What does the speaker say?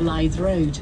Blythe Road.